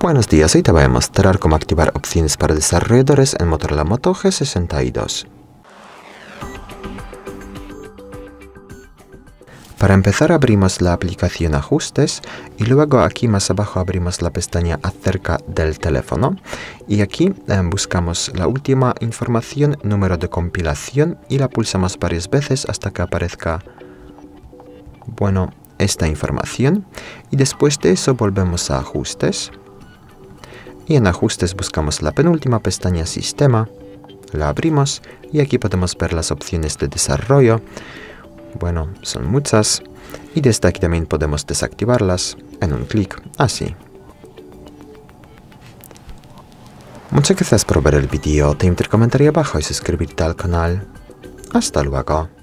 Buenos días, hoy te voy a mostrar cómo activar opciones para desarrolladores en Motorola Moto G62. Para empezar abrimos la aplicación Ajustes y luego aquí más abajo abrimos la pestaña Acerca del teléfono y aquí eh, buscamos la última información, número de compilación y la pulsamos varias veces hasta que aparezca, bueno, esta información y después de eso volvemos a Ajustes y en ajustes buscamos la penúltima pestaña sistema, la abrimos y aquí podemos ver las opciones de desarrollo. Bueno, son muchas y desde aquí también podemos desactivarlas en un clic, así. Muchas gracias por ver el vídeo, te invito a comentar abajo y suscribirte al canal. Hasta luego.